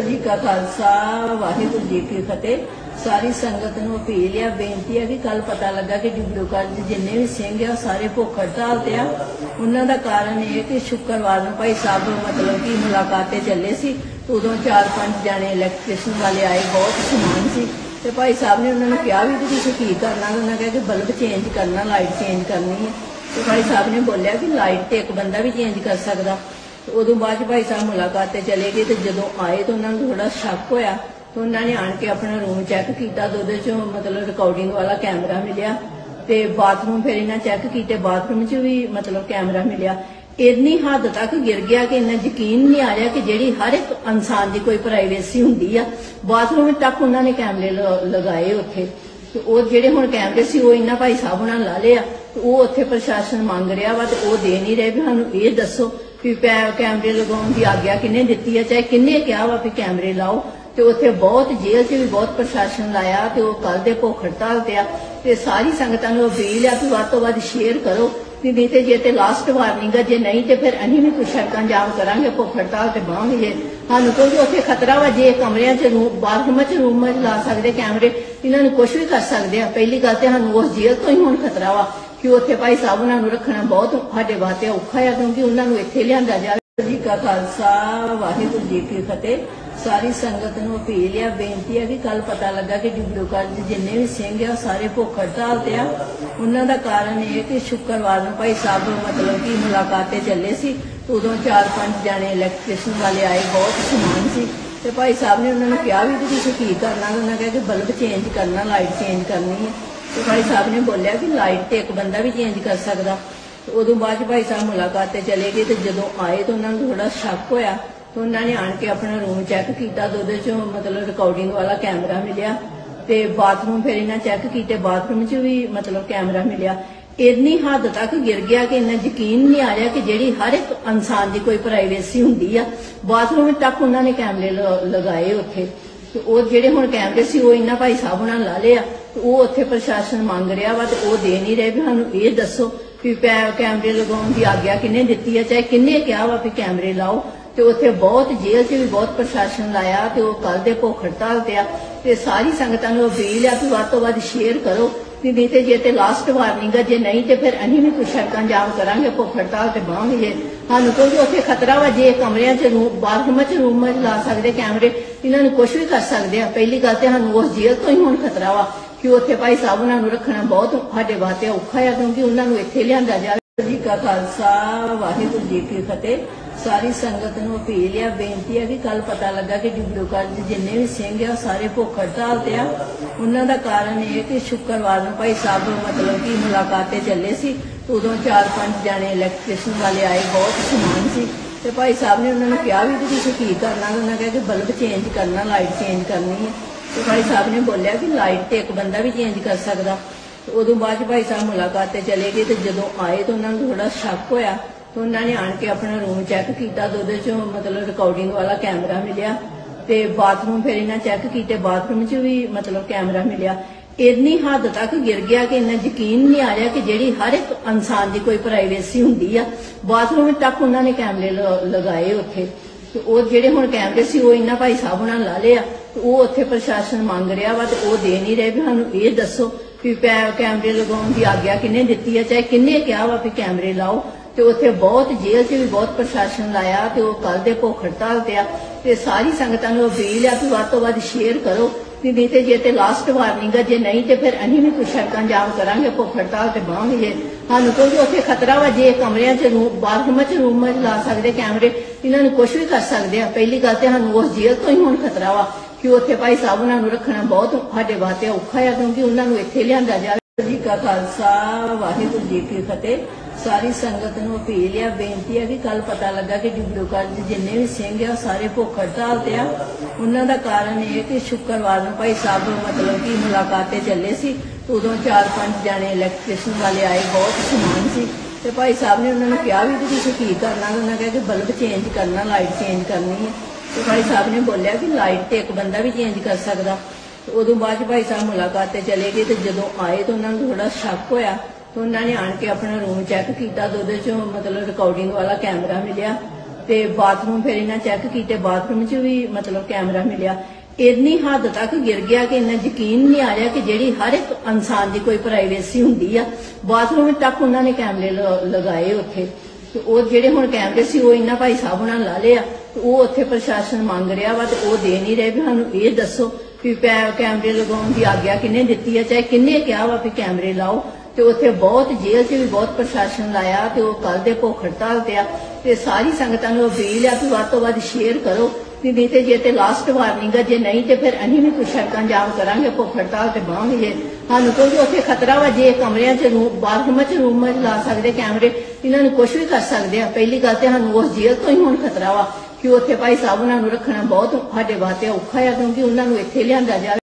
ਜੀ ਕਾ ਖਾਲਸਾ, ਵਾਹਿਗੁਰੂ ਜੀ ਕੀ ਫਤਿਹ। ਸਾਰੀ ਸੰਗਤ ਨੂੰ ਅਪੀਲ ਆ, ਬੇਨਤੀ ਆ ਕਿ ਕੱਲ ਪਤਾ ਲੱਗਾ ਕਿ ਡਿਬਰੂ ਕਾਲਜ ਜਿੰਨੇ ਵੀ ਸਿੰਘ ਆ ਸਾਰੇ ਭੁੱਖ ਹੜਤਾਲ ਤੇ ਆ। ਉਹਨਾਂ ਦਾ ਕਾਰਨ ਇਹ ਕਿ ਸ਼ੁੱਕਰਵਾਰ ਨੂੰ ਭਾਈ ਸਾਹਿਬ ਮਤਲਬ ਕਿ ਮੁਲਾਕਾਤ ਤੇ ਚੱਲੇ ਸੀ। ਤੇ ਉਦੋਂ ਚਾਰ ਪੰਜ ਜਾਣੇ ਇਲੈਕਟ੍ਰੀਸ਼ੀਅਨ ਵਾਲੇ ਆਏ, ਬਹੁਤ ਸਮਾਨ ਸੀ। ਤੇ ਭਾਈ ਸਾਹਿਬ ਨੇ ਉਹਨਾਂ ਨੂੰ ਕਿਹਾ ਵੀ ਕਿ ਤੁਸੀਂ ਕੀ ਕਰਨਾ? ਉਹਨਾਂ ਕਿਹਾ ਕਿ ਬਲਬ ਚੇਂਜ ਕਰਨਾ ਲਾਈਟ ਚੇਂਜ ਕਰਨੀ ਹੈ। ਤੇ ਭਾਈ ਸਾਹਿਬ ਨੇ ਬੋਲਿਆ ਕਿ ਲਾਈਟ ਤੇ ਇੱਕ ਬੰਦਾ ਵੀ ਚੇਂਜ ਕਰ ਸਕਦਾ। ਉਦੋਂ ਬਾਅਦ 'ਚ ਭਾਈ ਸਾਹਿਬ ਮੁਲਾਕਾਤ ਤੇ ਚਲੇ ਗਏ ਤੇ ਜਦੋਂ ਆਏ ਤਾਂ ਉਹਨਾਂ ਨੂੰ ਥੋੜਾ ਸ਼ੱਕ ਹੋਇਆ ਤੇ ਉਹਨਾਂ ਨੇ ਆਣ ਕੇ ਆਪਣਾ ਰੂਮ ਚੈੱਕ ਕੀਤਾ ਤੇ ਉਹਦੇ 'ਚੋਂ ਮਤਲਬ ਰਿਕਾਰਡਿੰਗ ਵਾਲਾ ਕੈਮਰਾ ਮਿਲਿਆ ਤੇ ਬਾਥਰੂਮ ਫਿਰ ਇਹਨਾਂ ਚੈੱਕ ਕੀਤੇ ਬਾਥਰੂਮ 'ਚ ਵੀ ਮਤਲਬ ਕੈਮਰਾ ਮਿਲਿਆ। ਇੰਨੀ ਹੱਦ ਤੱਕ ਗਿਰ ਗਿਆ ਕਿ ਇਹਨਾਂ ਯਕੀਨ ਨਹੀਂ ਆ ਰਿਹਾ ਕਿ ਜਿਹੜੀ ਹਰ ਇੱਕ ਇਨਸਾਨ ਦੀ ਕੋਈ ਪ੍ਰਾਈਵੇਸੀ ਹੁੰਦੀ ਆ। ਬਾਥਰੂਮ ਤੱਕ ਉਹਨਾਂ ਨੇ ਕੈਮਰੇ ਲਗਾਏ ਉੱਥੇ। ਤੇ ਉਹ ਜਿਹੜੇ ਹੁਣ ਕੈਮਰੇ ਸੀ, ਉਹ ਇਹਨਾਂ ਭਾਈ ਸਾਹਿਬ ਨਾਲ ਲਾ ਲਿਆ ਤੇ ਉਹ ਉੱਥੇ ਪ੍ਰਸ਼ਾਸਨ ਮੰਗ ਰਿਹਾ ਵਾ ਤੇ ਉਹ ਦੇ ਨਹੀਂ ਰਹੇ ਵੀ ਸਾਨੂੰ ਇਹ ਦੱਸੋ ਵੀ ਕੈਮਰੇ ਲਗਾਉਣ ਦੀ ਆਗਿਆ ਕਿਨੇ ਦਿੱਤੀ ਹੈ? ਚਾਹੇ ਕਿੰਨੇ ਕਿਹਾ ਵਾ ਵੀ ਕੈਮਰੇ ਲਾਓ। ਤੇ ਉੱਥੇ ਬਹੁਤ ਜੇਲ੍ਹ 'ਚ ਵੀ ਬਹੁਤ ਪ੍ਰਸ਼ਾਸਨ ਲਾਇਆ ਤੇ ਉਹ ਕੱਲ ਦੇ ਭੁੱਖ ਹੜਤਾਲ ਤੇ ਆ। ਤੇ ਸਾਰੀ ਸੰਗਤਾਂ ਨੂੰ ਅਪੀਲ ਆ ਕਿ ਵੱਧ ਤੋਂ ਵੱਧ ਸ਼ੇਅਰ ਕਰੋ। ਵੀ ਨਹੀਂ ਤੇ ਜੇ ਤੇ ਲਾਸਟ ਵਾਰਨਿੰਗ ਆ, ਜੇ ਨਹੀਂ ਤੇ ਫਿਰ ਅਸੀਂ ਵੀ ਕੁਛ ਸੜਕਾਂ ਜਾਮ ਕਰਾਂਗੇ, ਭੁੱਖ ਹੜਤਾਲ ਤੇ ਬਾਹਾਂਗੇ ਜੇ। ਸਾਨੂੰ ਕਿਉਂਕਿ ਉੱਥੇ ਖਤਰਾ ਵਾ, ਜੇ ਕਮਰਿਆਂ 'ਚ ਰੂਮ ਬਾਥਰੂਮਾਂ 'ਚ ਰੂਮਾਂ 'ਚ ਲਾ ਸਕਦੇ ਕੈਮਰੇ, ਇਹਨਾਂ ਨੂੰ ਕੁਝ ਵੀ ਕਰ ਸਕਦੇ ਆ। ਪਹਿਲੀ ਗੱਲ ਤੇ ਸਾਨੂੰ ਉਸ ਜੇਲ੍ਹ ਤੋਂ ਹੀ ਹੁਣ ਖਤਰਾ ਵਾ। ਕਿ ਉੱਥੇ ਭਾਈ ਸਾਹਿਬ ਉਹਨਾਂ ਨੂੰ ਰੱਖਣਾ ਬਹੁਤ ਸਾਡੇ ਵਾਸਤੇ ਔਖਾ ਆ, ਕਿਉਂਕਿ ਉਹਨਾਂ ਨੂੰ ਇੱਥੇ ਲਿਆਂਦਾ ਜਾਵੇ। ਜੀ ਕਾ ਖਾਲਸਾ, ਵਾਹਿਗੁਰੂ ਜੀ ਕੀ ਫਤਿਹ। ਸਾਰੀ ਸੰਗਤ ਨੂੰ ਅਪੀਲ ਆ, ਬੇਨਤੀ ਆ ਕਿ ਕੱਲ ਪਤਾ ਲੱਗਾ ਕਿ ਡਿਬਰੂ ਕਾਲਜ ਜਿੰਨੇ ਵੀ ਸਿੰਘ ਆ, ਉਹ ਸਾਰੇ ਭੁੱਖ ਹੜਤਾਲ ਤੇ ਆ। ਉਹਨਾਂ ਦਾ ਕਾਰਨ ਇਹ ਕਿ ਸ਼ੁੱਕਰਵਾਰ ਨੂੰ ਭਾਈ ਸਾਹਿਬ ਮਤਲਬ ਕਿ ਮੁਲਾਕਾਤ ਚੱਲੇ ਸੀ। ਉਦੋਂ ਚਾਰ ਪੰਜ ਜਾਣੇ ਇਲੈਕਟ੍ਰੀਸ਼ੀਅਨ ਵਾਲੇ ਆਏ, ਬਹੁਤ ਸਮਾਨ ਸੀ। ਤੇ ਭਾਈ ਸਾਹਿਬ ਨੇ ਉਹਨਾਂ ਨੂੰ ਕਿਹਾ ਵੀ ਕਿ ਤੁਸੀਂ ਕੀ ਕਰਨਾ? ਉਹਨਾਂ ਕਿਹਾ ਕਿ ਬਲਬ ਚੇਂਜ ਕਰਨਾ ਲਾਈਟ ਚੇਂਜ ਕਰਨੀ ਹੈ। ਤੇ ਭਾਈ ਸਾਹਿਬ ਨੇ ਬੋਲਿਆ ਕਿ ਲਾਈਟ ਤੇ ਇੱਕ ਬੰਦਾ ਵੀ ਚੇਂਜ ਕਰ ਸਕਦਾ। ਤੇ ਉਦੋਂ ਬਾਅਦ 'ਚ ਭਾਈ ਸਾਹਿਬ ਮੁਲਾਕਾਤ ਤੇ ਚਲੇ ਗਏ ਤੇ ਜਦੋਂ ਆਏ ਤਾਂ ਉਹਨਾਂ ਨੂੰ ਥੋੜਾ ਸ਼ੱਕ ਹੋਇਆ ਤੇ ਉਹਨਾਂ ਨੇ ਆਣ ਕੇ ਆਪਣਾ ਰੂਮ ਚੈੱਕ ਕੀਤਾ ਤੇ ਉਹਦੇ 'ਚੋਂ ਮਤਲਬ ਰਿਕਾਰਡਿੰਗ ਵਾਲਾ ਕੈਮਰਾ ਮਿਲਿਆ ਤੇ ਬਾਥਰੂਮ ਫਿਰ ਇਹਨਾਂ ਚੈੱਕ ਕੀਤੇ ਬਾਥਰੂਮ 'ਚ ਵੀ ਮਤਲਬ ਕੈਮਰਾ ਮਿਲਿਆ। ਇੰਨੀ ਹੱਦ ਤੱਕ ਗਿਰ ਗਿਆ ਕਿ ਇਹਨਾਂ ਯਕੀਨ ਨਹੀਂ ਆ ਰਿਹਾ ਕਿ ਜਿਹੜੀ ਹਰ ਇੱਕ ਇਨਸਾਨ ਦੀ ਕੋਈ ਪ੍ਰਾਈਵੇਸੀ ਹੁੰਦੀ ਆ। ਬਾਥਰੂਮ ਤੱਕ ਉਹਨਾਂ ਨੇ ਕੈਮਰੇ ਲਗਾਏ ਉੱਥੇ। ਤੇ ਉਹ ਜਿਹੜੇ ਹੁਣ ਕੈਮਰੇ ਸੀ, ਉਹ ਇਹਨਾਂ ਭਾਈ ਸਾਹਿਬ ਨਾਲ ਲਾ ਲਿਆ ਉਹ ਉੱਥੇ ਪ੍ਰਸ਼ਾਸਨ ਮੰਗ ਰਿਹਾ ਵਾ ਤੇ ਉਹ ਦੇ ਨਹੀਂ ਰਹੇ ਵੀ ਸਾਨੂੰ ਇਹ ਦੱਸੋ ਵੀ ਕੈਮਰੇ ਲਗਾਉਣ ਦੀ ਆਗਿਆ ਕਿਹਨੇ ਦਿੱਤੀ ਹੈ ਚਾਹੇ ਕਿੰਨੇ ਕਿਹਾ ਵਾ ਵੀ ਕੈਮਰੇ ਲਾਓ। ਤੇ ਉੱਥੇ ਬਹੁਤ ਜੇਲ੍ਹ 'ਚ ਵੀ ਬਹੁਤ ਪ੍ਰਸ਼ਾਸਨ ਲਾਇਆ ਤੇ ਉਹ ਕੱਲ ਦੇ ਭੁੱਖ ਹੜਤਾਲ ਤੇ ਆ। ਤੇ ਸਾਰੀ ਸੰਗਤਾਂ ਨੂੰ ਅਪੀਲ ਆ ਕਿ ਵੱਧ ਤੋਂ ਵੱਧ ਸ਼ੇਅਰ ਕਰੋ। ਵੀ ਨਹੀਂ ਤੇ ਜੇ ਤੇ ਲਾਸਟ ਵਾਰਨਿੰਗ ਆ, ਜੇ ਨਹੀਂ ਤੇ ਫਿਰ ਅਸੀਂ ਵੀ ਕੁਛ ਸੜਕਾਂ ਜਾਮ ਕਰਾਂਗੇ, ਭੁੱਖ ਹੜਤਾਲ ਤੇ ਬਾਹਾਂਗੇ ਜੇ। ਸਾਨੂੰ ਕਿਉਂਕਿ ਉੱਥੇ ਖਤਰਾ ਵਾ, ਜੇ ਕਮਰਿਆਂ 'ਚ ਰੂਮ ਬਾਥਰੂਮਾਂ 'ਚ ਰੂਮਾਂ 'ਚ ਲਾ ਸਕਦੇ ਕੈਮਰੇ, ਇਹਨਾਂ ਨੂੰ ਕੁਝ ਵੀ ਕਰ ਸਕਦੇ ਆ। ਪਹਿਲੀ ਗੱਲ ਤੇ ਸਾਨੂੰ ਉਸ ਜੇਲ੍ਹ ਤੋਂ ਹੀ ਹੁਣ ਖਤਰਾ ਵਾ ਕਿ ਉੱਥੇ ਭਾਈ ਸਾਹਿਬ ਉਹਨਾਂ ਨੂੰ ਰੱਖਣਾ ਬਹੁਤ ਸਾਡੇ ਵਾਸਤੇ ਔਖਾ ਆ, ਕਿਉਂਕਿ ਉਹਨਾਂ ਨੂੰ ਇੱਥੇ ਲਿਆਂਦਾ ਜਾਵੇ। ਜੀ ਕਾ ਖਾਲਸਾ, ਵਾਹਿਗੁਰੂ ਜੀ ਕੀ ਫਤਿਹ। ਸਾਰੀ ਸੰਗਤ ਨੂੰ ਅਪੀਲ ਆ, ਬੇਨਤੀ ਆ ਕਿ ਕੱਲ ਪਤਾ ਲੱਗਾ ਕਿ ਡਿਬਰੂ ਕਾਲਜ ਜਿੰਨੇ ਵੀ ਸਿੰਘ ਆ, ਉਹ ਸਾਰੇ ਭੁੱਖ ਹੜਤਾਲ ਤੇ ਆ। ਉਹਨਾਂ ਦਾ ਕਾਰਨ ਇਹ ਕਿ ਸ਼ੁੱਕਰਵਾਰ ਨੂੰ ਭਾਈ ਸਾਹਿਬ ਮਤਲਬ ਕਿ ਮੁਲਾਕਾਤ ਤੇ ਚੱਲੇ ਸੀ। ਉਦੋਂ ਚਾਰ ਪੰਜ ਜਾਣੇ ਇਲੈਕਟ੍ਰੀਸ਼ੀਅਨ ਵਾਲੇ ਆਏ, ਬਹੁਤ ਸਮਾਨ ਸੀ। ਤੇ ਭਾਈ ਸਾਹਿਬ ਨੇ ਉਹਨਾਂ ਨੂੰ ਕਿਹਾ ਵੀ ਕਿ ਤੁਸੀਂ ਕੀ ਕਰਨਾ? ਉਹਨਾਂ ਕਿਹਾ ਕਿ ਬਲਬ ਚੇਂਜ ਕਰਨਾ ਲਾਈਟ ਚੇਂਜ ਕਰਨੀ ਹੈ। ਤੇ ਭਾਈ ਸਾਹਿਬ ਨੇ ਬੋਲਿਆ ਕਿ ਲਾਈਟ ਤੇ ਇੱਕ ਬੰਦਾ ਵੀ ਚੇਂਜ ਕਰ ਸਕਦਾ। ਤੇ ਉਦੋਂ ਬਾਅਦ 'ਚ ਭਾਈ ਸਾਹਿਬ ਮੁਲਾਕਾਤ ਤੇ ਚਲੇ ਗਏ ਤੇ ਜਦੋਂ ਆਏ ਤਾਂ ਉਹਨਾਂ ਨੂੰ ਥੋੜਾ ਸ਼ੱਕ ਹੋਇਆ। ਤੇ ਉਹਨਾਂ ਨੇ ਆਣ ਕੇ ਆਪਣਾ ਰੂਮ ਚੈੱਕ ਕੀਤਾ ਤੇ ਉਹਦੇ 'ਚੋਂ ਮਤਲਬ ਰਿਕਾਰਡਿੰਗ ਵਾਲਾ ਕੈਮਰਾ ਮਿਲਿਆ ਤੇ ਬਾਥਰੂਮ ਫਿਰ ਇਹਨਾਂ ਚੈੱਕ ਕੀਤੇ ਬਾਥਰੂਮ 'ਚ ਵੀ ਮਤਲਬ ਕੈਮਰਾ ਮਿਲਿਆ। ਇੰਨੀ ਹੱਦ ਤੱਕ ਗਿਰ ਗਿਆ ਕਿ ਇਹਨਾਂ ਯਕੀਨ ਨਹੀਂ ਆ ਰਿਹਾ ਕਿ ਜਿਹੜੀ ਹਰ ਇੱਕ ਇਨਸਾਨ ਦੀ ਕੋਈ ਪ੍ਰਾਈਵੇਸੀ ਹੁੰਦੀ ਆ। ਬਾਥਰੂਮ ਤੱਕ ਉਹਨਾਂ ਨੇ ਕੈਮਰੇ ਲਗਾਏ ਉੱਥੇ। ਤੇ ਉਹ ਜਿਹੜੇ ਹੁਣ ਕੈਮਰੇ ਸੀ ਉਹ ਇਹਨਾਂ ਭਾਈ ਸਾਹਿਬ ਨਾਲ ਲਾ ਲਿਆ, ਤੇ ਉਹ ਉੱਥੇ ਪ੍ਰਸ਼ਾਸਨ ਮੰਗ ਰਿਹਾ ਵਾ ਤੇ ਉਹ ਦੇ ਨਹੀਂ ਰਹੇ ਵੀ ਸਾਨੂੰ ਇਹ ਦੱਸੋ ਵੀ ਕੈਮਰੇ ਲਗਾਉਣ ਦੀ ਆਗਿਆ ਕਿਹਨੇ ਦਿੱਤੀ ਹੈ ਚਾਹੇ ਕਿੰਨੇ ਕਿਹਾ ਵਾ ਵੀ ਕੈਮਰੇ ਲਾਓ। ਤੇ ਉੱਥੇ ਬਹੁਤ ਜੇਲ੍ਹ 'ਚ ਵੀ ਬਹੁਤ ਪ੍ਰਸ਼ਾਸਨ ਲਾਇਆ ਤੇ ਉਹ ਕੱਲ ਦੇ ਭੁੱਖ ਹੜਤਾਲ ਤੇ ਆ। ਤੇ ਸਾਰੀ ਸੰਗਤਾਂ ਨੂੰ ਅਪੀਲ ਆ ਕਿ ਵੱਧ ਤੋਂ ਵੱਧ ਸ਼ੇਅਰ ਕਰੋ, ਵੀ ਨਹੀਂ ਤੇ ਜੇ ਤੇ ਲਾਸਟ ਵਾਰਨਿੰਗ ਆ, ਜੇ ਨਹੀਂ ਤੇ ਫਿਰ ਅਸੀਂ ਵੀ ਕੁਛ ਸੜਕਾਂ ਜਾਮ ਕਰਾਂਗੇ, ਭੁੱਖ ਹੜਤਾਲ ਤੇ ਬਾਹਾਂਗੇ ਜੇ ਸਾਨੂੰ ਕਿਉਂਕਿ ਉੱਥੇ ਖਤਰਾ ਵਾ, ਜੇ ਕਮਰਿਆਂ 'ਚ ਰੂਮ ਬਾਥਰੂਮਾਂ 'ਚ ਰੂਮਾਂ 'ਚ ਲਾ ਸਕਦੇ ਕੈਮਰੇ, ਇਹਨਾਂ ਨੂੰ ਕੁਝ ਵੀ ਕਰ ਸਕਦੇ ਆ। ਪਹਿਲੀ ਗੱਲ ਤੇ ਸਾਨੂੰ ਉਸ ਜੇਲ੍ਹ ਤੋਂ ਹੀ ਹੁਣ ਖਤਰਾ ਵਾ ਕਿ ਉੱਥੇ ਭਾਈ ਸਾਹਿਬ ਉਹਨਾਂ ਨੂੰ ਰੱਖਣਾ ਬਹੁਤ ਸਾਡੇ ਵਾਸਤੇ ਔਖਾ ਆ, ਕਿਉਂਕਿ ਉਹਨਾਂ ਨੂੰ ਇੱਥੇ ਲਿਆਂਦਾ ਜਾਵੇ। ਜੀ ਕਾ ਖਾਲਸਾ, ਵਾਹਿਗੁਰੂ ਜੀ ਕੀ ਫਤਿਹ। ਸਾਰੀ ਸੰਗਤ ਨੂੰ ਅਪੀਲ ਆ, ਬੇਨਤੀ ਆ ਕਿ ਕੱਲ ਪਤਾ ਲੱਗਾ ਕਿ ਡਿਬਰੂ ਕਾਲਜ ਜਿੰਨੇ ਵੀ ਸਿੰਘ ਆ, ਉਹ ਸਾਰੇ ਭੁੱਖ ਹੜਤਾਲ ਤੇ ਆ। ਉਹਨਾਂ ਦਾ ਕਾਰਨ ਇਹ ਕਿ ਸ਼ੁੱਕਰਵਾਰ ਨੂੰ ਭਾਈ ਸਾਹਿਬ ਮਤਲਬ ਕਿ ਮੁਲਾਕਾਤ ਚੱਲੇ ਸੀ ਉਦੋਂ ਚਾਰ ਪੰਜ ਜਾਣੇ ਇਲੈਕਟ੍ਰੀਸ਼ੀਅਨ ਵਾਲੇ ਆਏ, ਬਹੁਤ ਸਮਾਨ ਸੀ। ਤੇ ਭਾਈ ਸਾਹਿਬ ਨੇ ਉਹਨਾਂ ਨੂੰ ਕਿਹਾ ਵੀ ਕਿ ਤੁਸੀਂ ਕੀ ਕਰਨਾ ਉਹਨਾਂ ਕਿਹਾ ਕਿ ਬਲਬ ਚੇਂਜ ਕਰਨਾ ਲਾਈਟ ਚੇਂਜ ਕਰਨੀ ਹੈ। ਤੇ ਭਾਈ ਸਾਹਿਬ ਨੇ ਬੋਲਿਆ ਕਿ ਲਾਈਟ ਤੇ ਇੱਕ ਬੰਦਾ ਵੀ ਚੇਂਜ ਕਰ ਸਕਦਾ। ਤੇ ਉਦੋਂ ਬਾਅਦ 'ਚ ਭਾਈ ਸਾਹਿਬ ਮੁਲਾਕਾਤ ਤੇ ਚਲੇ ਗਏ, ਤੇ ਜਦੋਂ ਆਏ ਤਾਂ ਉਹਨਾਂ ਨੂੰ ਥੋੜਾ ਸ਼ੱਕ ਹੋਇਆ ਤੇ ਉਹਨਾਂ ਨੇ ਆਣ ਕੇ ਆਪਣਾ ਰੂਮ ਚੈੱਕ ਕੀਤਾ ਤੇ ਉਹਦੇ 'ਚੋਂ ਮਤਲਬ ਰਿਕਾਰਡਿੰਗ ਵਾਲਾ ਕੈਮਰਾ ਮਿਲਿਆ ਤੇ ਬਾਥਰੂਮ ਫਿਰ ਇਹਨਾਂ ਚੈੱਕ ਕੀਤੇ ਬਾਥਰੂਮ 'ਚ ਵੀ ਮਤਲਬ ਕੈਮਰਾ ਮਿਲਿਆ। ਇੰਨੀ ਹੱਦ ਤੱਕ ਗਿਰ ਗਿਆ ਕਿ ਇੰਨਾ ਯਕੀਨ ਨਹੀਂ ਆ ਰਿਹਾ ਕਿ ਜਿਹੜੀ ਹਰ ਇੱਕ ਇਨਸਾਨ ਦੀ ਕੋਈ ਪ੍ਰਾਈਵੇਸੀ ਹੁੰਦੀ ਆ। ਬਾਥਰੂਮ ਤੱਕ ਉਹਨਾਂ ਨੇ ਕੈਮਰੇ ਲਗਾਏ ਉੱਥੇ। ਤੇ ਉਹ ਜਿਹੜੇ ਹੁਣ ਕੈਮਰੇ ਸੀ, ਉਹ ਇਹਨਾਂ ਭਾਈ ਸਾਹਿਬ ਉਹਨਾਂ ਲਾ ਲਿਆ। ਤੇ ਉਹ ਉੱਥੇ ਪ੍ਰਸ਼ਾਸਨ ਮੰਗ ਰਿਹਾ ਵਾ ਤੇ ਉਹ ਦੇ ਨਹੀਂ ਰਹੇ ਵੀ ਸਾਨੂੰ ਇਹ ਦੱਸੋ ਵੀ ਕੈਮਰੇ ਲਗਾਉਣ ਦੀ ਆਗਿਆ ਕਿਹਨੇ ਦਿੱਤੀ ਹੈ ਚਾਹੇ ਕਿੰਨੇ ਕਿਹਾ ਵਾ ਵੀ ਕੈਮਰੇ ਲਾਓ। ਤੇ ਉੱਥੇ ਬਹੁਤ ਜੇਲ੍ਹ 'ਚ ਵੀ ਬਹੁਤ ਪ੍ਰਸ਼ਾਸਨ ਲਾਇਆ ਤੇ ਉਹ ਕੱਲ ਦੇ ਭੁੱਖ ਹੜਤਾਲ ਤੇ ਆ। ਤੇ ਸਾਰੀ ਸੰਗਤਾਂ ਨੂੰ ਅਪੀਲ ਆ ਕਿ ਵੱਧ ਤੋਂ ਵੱਧ ਸ਼ੇਅਰ ਕਰੋ। ਕਿ ਨਹੀਂ ਤੇ ਜੇ ਤੇ ਲਾਸਟ ਵਾਰਨਿੰਗ ਆ, ਜੇ ਨਹੀਂ ਤੇ ਫਿਰ ਅਸੀਂ ਵੀ ਕੁਛ ਹਰਕਾਂ ਜਾਮ ਕਰਾਂਗੇ, ਭੁੱਖ ਹੜਤਾਲ ਤੇ ਬਾਹਾਂਗੇ। ਜੇ ਸਾਨੂੰ ਕਿਉਂਕਿ ਉੱਥੇ ਖਤਰਾ ਵਾ, ਜੇ ਕਮਰਿਆਂ 'ਚ ਰੂਮ ਬਾਥਰੂਮਾਂ 'ਚ ਰੂਮਾਂ 'ਚ ਲਾ ਸਕਦੇ ਕੈਮਰੇ, ਇਹਨਾਂ ਨੂੰ ਕੁਝ ਵੀ ਕਰ ਸਕਦੇ ਆ। ਪਹਿਲੀ ਗੱਲ ਤੇ ਸਾਨੂੰ ਉਸ ਜੇਲ੍ਹ ਤੋਂ ਹੀ ਹੁਣ ਖਤਰਾ ਵਾ ਕਿ ਉੱਥੇ ਭਾਈ ਸਾਹਿਬ ਉਹਨਾਂ ਨੂੰ ਰੱਖਣਾ ਬਹੁਤ ਸਾਡੇ ਵਾਸਤੇ ਔਖਾ ਆ, ਕਿਉਂਕਿ ਉਹਨਾਂ ਨੂੰ ਇੱਥੇ ਲਿਆਂਦਾ ਜਾਵੇ।